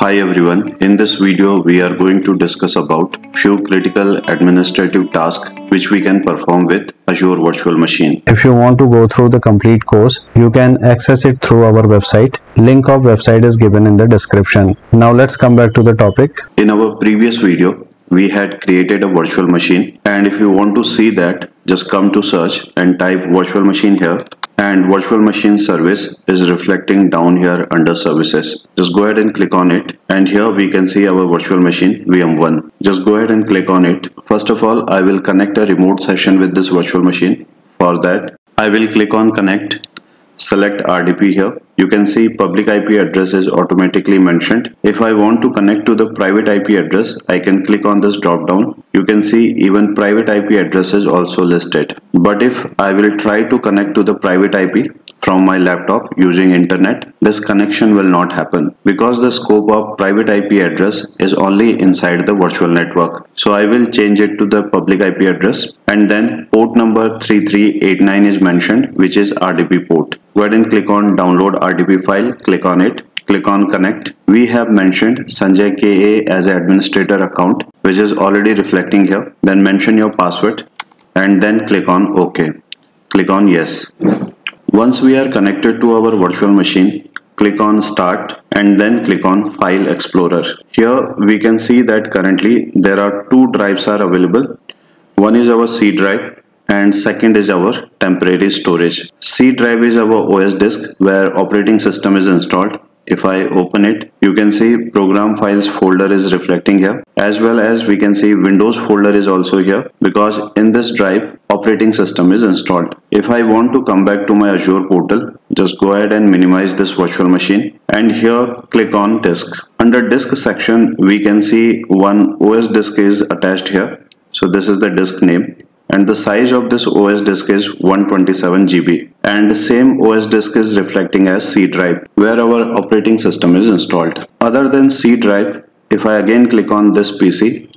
Hi everyone, in this video we are going to discuss about few critical administrative tasks which we can perform with Azure Virtual Machine. If you want to go through the complete course, you can access it through our website. Link of website is given in the description. Now let's come back to the topic. In our previous video, we had created a virtual machine and if you want to see that, just come to search and type virtual machine here and virtual machine service is reflecting down here under services. Just go ahead and click on it. And here we can see our virtual machine vm1 just go ahead and click on it. First of all i will connect a remote session with this virtual machine. For that i will click on connect select rdp here you can see public IP address is automatically mentioned. If I want to connect to the private IP address, I can click on this drop down. You can see even private IP address is also listed. But if I will try to connect to the private IP from my laptop using internet, this connection will not happen because the scope of private IP address is only inside the virtual network. So I will change it to the public IP address and then port number 3389 is mentioned which is RDP port. Go ahead and click on download RDP file, click on it, click on connect. We have mentioned Sanjay KA as administrator account which is already reflecting here. Then mention your password and then click on OK. Click on yes. Once we are connected to our virtual machine, click on start and then click on file explorer. Here we can see that currently there are two drives are available. One is our C drive and second is our temporary storage. C drive is our OS disk where operating system is installed. If I open it, you can see program files folder is reflecting here as well as we can see Windows folder is also here because in this drive operating system is installed. If I want to come back to my Azure portal, just go ahead and minimize this virtual machine and here click on disk. Under disk section, we can see one OS disk is attached here. So this is the disk name and the size of this OS disk is 127 GB and the same OS disk is reflecting as C drive where our operating system is installed. Other than C drive, if I again click on this PC,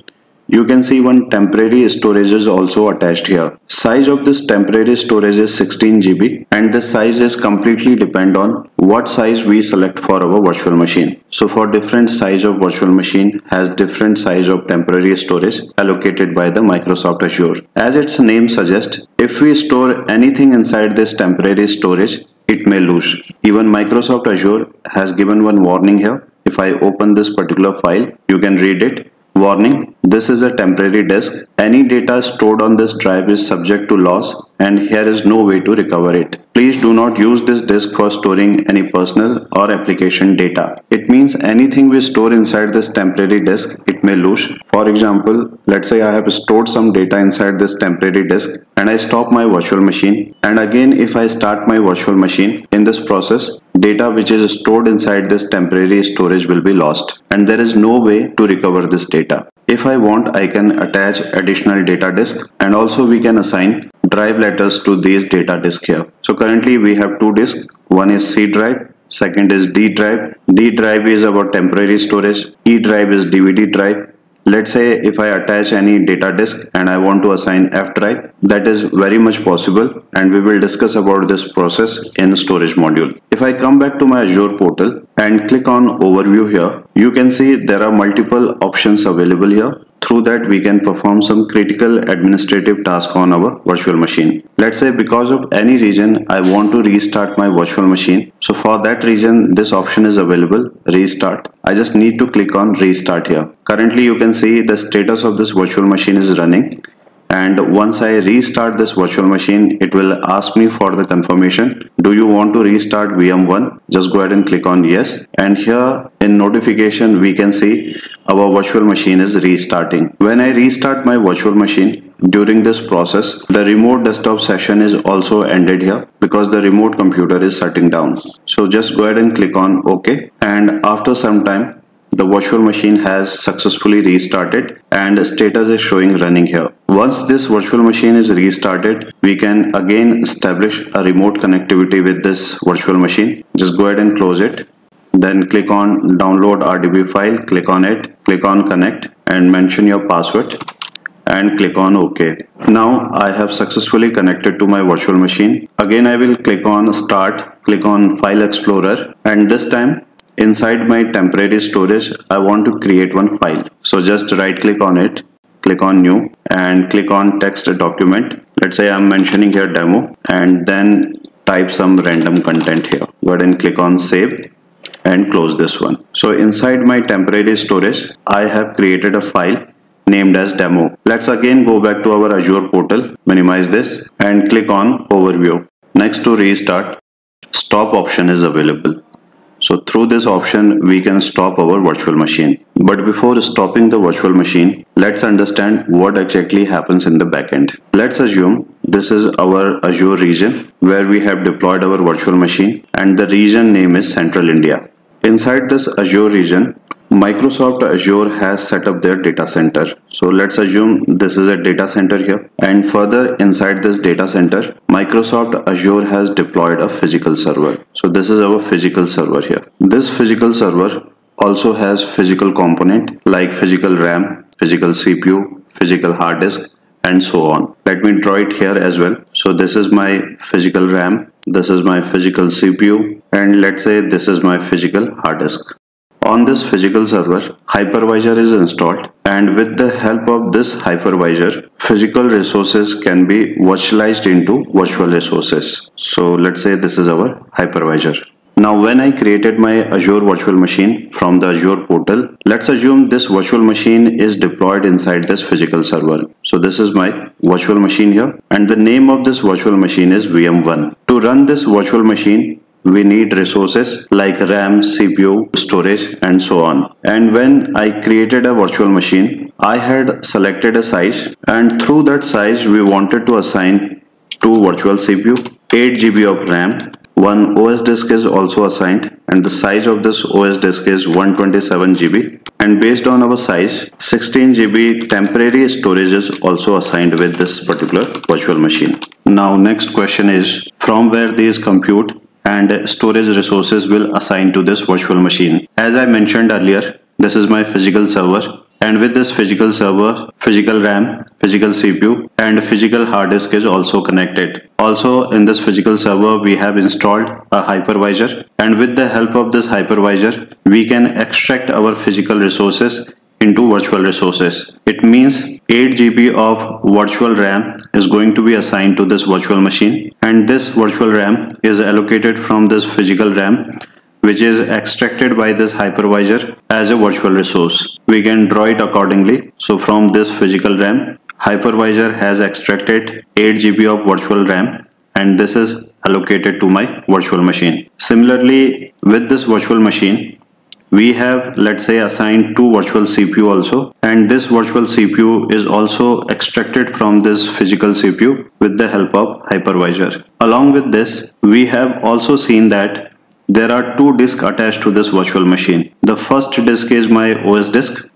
you can see one temporary storage is also attached here. Size of this temporary storage is 16 GB and the size is completely depend on what size we select for our virtual machine. So for different size of virtual machine has different size of temporary storage allocated by the Microsoft Azure. As its name suggests, if we store anything inside this temporary storage, it may lose. Even Microsoft Azure has given one warning here. If I open this particular file, you can read it Warning, this is a temporary disk. Any data stored on this drive is subject to loss and here is no way to recover it. Please do not use this disk for storing any personal or application data. It means anything we store inside this temporary disk, it may lose. For example, let's say I have stored some data inside this temporary disk and I stop my virtual machine. And again, if I start my virtual machine in this process, data which is stored inside this temporary storage will be lost and there is no way to recover this data. If I want, I can attach additional data disk and also we can assign drive letters to these data disk here. So currently we have two disks. One is C drive, second is D drive. D drive is our temporary storage. E drive is DVD drive Let's say if I attach any data disk and I want to assign F drive, that is very much possible and we will discuss about this process in storage module. If I come back to my Azure portal and click on overview here, you can see there are multiple options available here through that we can perform some critical administrative task on our virtual machine. Let's say because of any reason I want to restart my virtual machine. So for that reason this option is available restart. I just need to click on restart here. Currently you can see the status of this virtual machine is running and once I restart this virtual machine it will ask me for the confirmation. Do you want to restart VM1 just go ahead and click on yes. And here in notification we can see our virtual machine is restarting. When I restart my virtual machine during this process the remote desktop session is also ended here because the remote computer is shutting down. So just go ahead and click on ok and after some time the virtual machine has successfully restarted and status is showing running here. Once this virtual machine is restarted, we can again establish a remote connectivity with this virtual machine. Just go ahead and close it. Then click on download RDP file, click on it, click on connect and mention your password and click on OK. Now I have successfully connected to my virtual machine. Again I will click on start, click on file explorer and this time inside my temporary storage I want to create one file. So just right click on it click on new and click on text document. Let's say I'm mentioning here demo and then type some random content here. Go ahead and click on save and close this one. So inside my temporary storage I have created a file named as demo. Let's again go back to our Azure portal minimize this and click on overview. Next to restart stop option is available so through this option, we can stop our virtual machine. But before stopping the virtual machine, let's understand what exactly happens in the backend. Let's assume this is our Azure region where we have deployed our virtual machine and the region name is Central India. Inside this Azure region, Microsoft Azure has set up their data center. So let's assume this is a data center here and further inside this data center, Microsoft Azure has deployed a physical server. So this is our physical server here. This physical server also has physical component like physical RAM, physical CPU, physical hard disk and so on. Let me draw it here as well. So this is my physical RAM, this is my physical CPU and let's say this is my physical hard disk. On this physical server, hypervisor is installed and with the help of this hypervisor, physical resources can be virtualized into virtual resources. So let's say this is our hypervisor. Now when I created my Azure virtual machine from the Azure portal, let's assume this virtual machine is deployed inside this physical server. So this is my virtual machine here and the name of this virtual machine is VM1. To run this virtual machine, we need resources like RAM, CPU, storage and so on. And when I created a virtual machine, I had selected a size and through that size we wanted to assign two virtual CPU, 8 GB of RAM, one OS disk is also assigned and the size of this OS disk is 127 GB and based on our size 16 GB temporary storage is also assigned with this particular virtual machine. Now next question is from where these compute and storage resources will assign to this virtual machine. As I mentioned earlier, this is my physical server and with this physical server, physical RAM, physical CPU and physical hard disk is also connected. Also in this physical server, we have installed a hypervisor and with the help of this hypervisor, we can extract our physical resources into virtual resources. It means 8 GB of virtual RAM is going to be assigned to this virtual machine and this virtual RAM is allocated from this physical RAM which is extracted by this hypervisor as a virtual resource. We can draw it accordingly. So from this physical RAM, hypervisor has extracted 8 GB of virtual RAM and this is allocated to my virtual machine. Similarly, with this virtual machine, we have let's say assigned two virtual CPU also and this virtual CPU is also extracted from this physical CPU with the help of hypervisor. Along with this we have also seen that there are two disks attached to this virtual machine. The first disk is my OS disk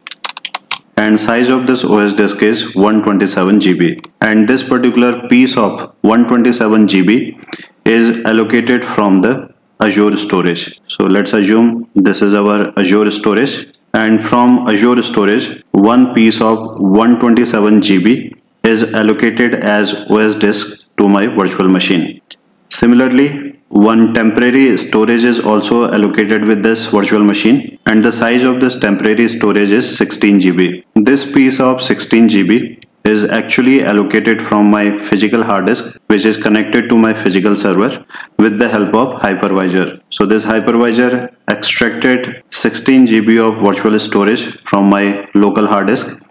and size of this OS disk is 127 GB and this particular piece of 127 GB is allocated from the Azure storage. So let's assume this is our Azure storage and from Azure storage one piece of 127 GB is allocated as OS disk to my virtual machine. Similarly, one temporary storage is also allocated with this virtual machine and the size of this temporary storage is 16 GB. This piece of 16 GB is actually allocated from my physical hard disk which is connected to my physical server with the help of hypervisor. So this hypervisor extracted 16 GB of virtual storage from my local hard disk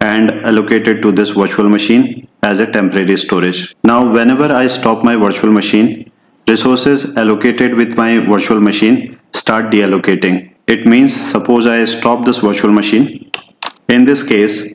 and allocated to this virtual machine as a temporary storage. Now whenever I stop my virtual machine, resources allocated with my virtual machine start deallocating. It means suppose I stop this virtual machine. In this case,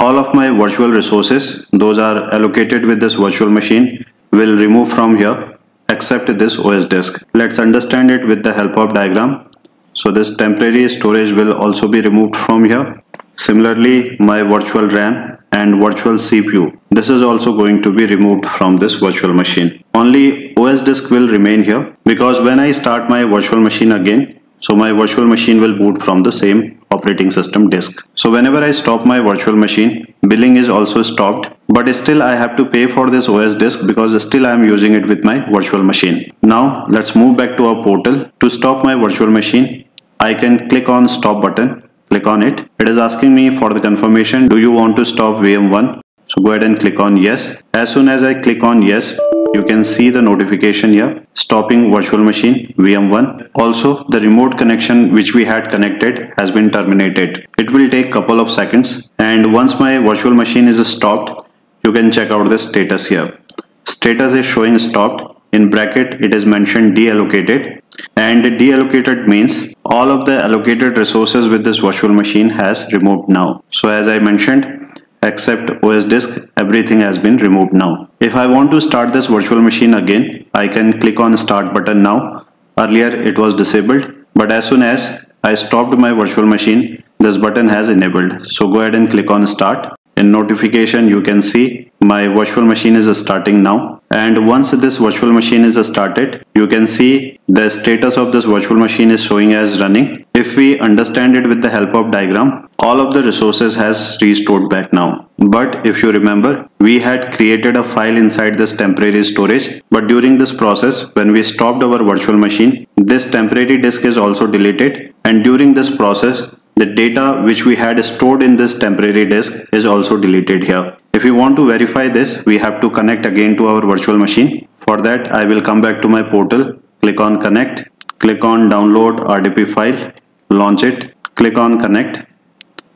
all of my virtual resources those are allocated with this virtual machine will remove from here except this OS disk. Let's understand it with the help of diagram. So this temporary storage will also be removed from here. Similarly my virtual RAM and virtual CPU this is also going to be removed from this virtual machine. Only OS disk will remain here because when I start my virtual machine again so my virtual machine will boot from the same operating system disk. So whenever I stop my virtual machine, billing is also stopped, but still I have to pay for this OS disk because still I am using it with my virtual machine. Now let's move back to our portal. To stop my virtual machine, I can click on stop button click on it it is asking me for the confirmation do you want to stop VM1 so go ahead and click on yes. As soon as I click on yes you can see the notification here stopping virtual machine VM1 also the remote connection which we had connected has been terminated. It will take couple of seconds and once my virtual machine is stopped you can check out the status here. Status is showing stopped. In bracket it is mentioned deallocated and deallocated means all of the allocated resources with this virtual machine has removed now. So as i mentioned except os disk everything has been removed now. If i want to start this virtual machine again i can click on start button now. Earlier it was disabled but as soon as i stopped my virtual machine this button has enabled. So go ahead and click on start. In notification you can see my virtual machine is starting now and once this virtual machine is started you can see the status of this virtual machine is showing as running. If we understand it with the help of diagram all of the resources has restored back now. But if you remember we had created a file inside this temporary storage. But during this process when we stopped our virtual machine this temporary disk is also deleted. And during this process the data which we had stored in this temporary disk is also deleted here. If we want to verify this, we have to connect again to our virtual machine. For that, I will come back to my portal, click on connect, click on download RDP file, launch it, click on connect,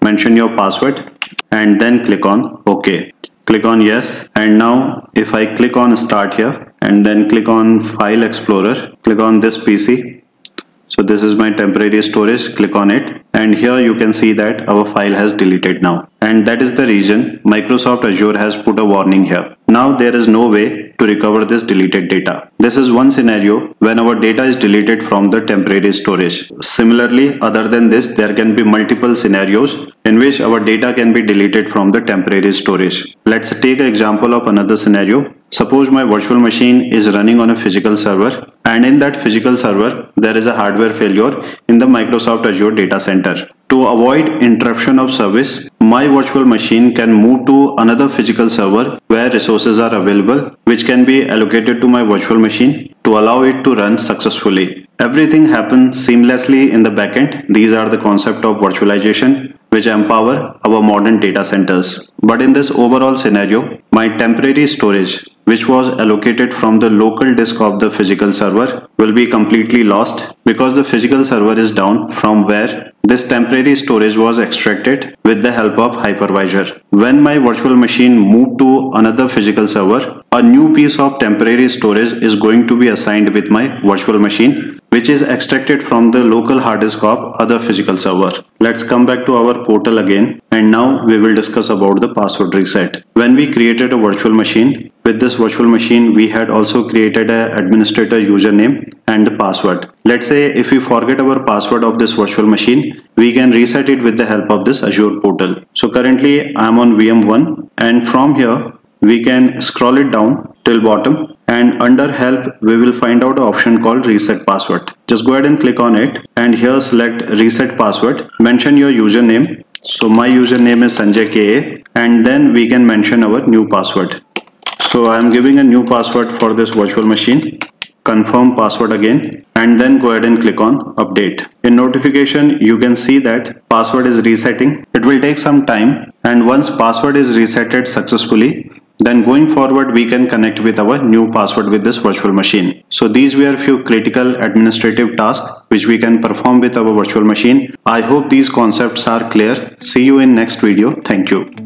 mention your password. And then click on OK. Click on yes. And now if I click on start here and then click on file explorer, click on this PC so this is my temporary storage. Click on it. And here you can see that our file has deleted now. And that is the reason Microsoft Azure has put a warning here. Now there is no way to recover this deleted data. This is one scenario when our data is deleted from the temporary storage. Similarly other than this there can be multiple scenarios in which our data can be deleted from the temporary storage. Let's take an example of another scenario. Suppose my virtual machine is running on a physical server and in that physical server there is a hardware failure in the Microsoft Azure data center. To avoid interruption of service, my virtual machine can move to another physical server where resources are available which can be allocated to my virtual machine to allow it to run successfully. Everything happens seamlessly in the backend. These are the concept of virtualization which empower our modern data centers. But in this overall scenario, my temporary storage which was allocated from the local disk of the physical server will be completely lost because the physical server is down from where this temporary storage was extracted with the help of hypervisor. When my virtual machine moved to another physical server, a new piece of temporary storage is going to be assigned with my virtual machine which is extracted from the local hard disk of other physical server. Let's come back to our portal again and now we will discuss about the password reset. When we created a virtual machine, with this virtual machine we had also created an administrator username and the password. Let's say if we forget our password of this virtual machine, we can reset it with the help of this Azure portal. So currently I am on VM1 and from here we can scroll it down till bottom and under help we will find out an option called reset password. Just go ahead and click on it and here select reset password. Mention your username. So my username is Sanjay KA and then we can mention our new password. So I am giving a new password for this virtual machine confirm password again and then go ahead and click on update in notification you can see that password is resetting it will take some time and once password is resetted successfully then going forward we can connect with our new password with this virtual machine. So these were few critical administrative tasks which we can perform with our virtual machine. I hope these concepts are clear. See you in next video. Thank you.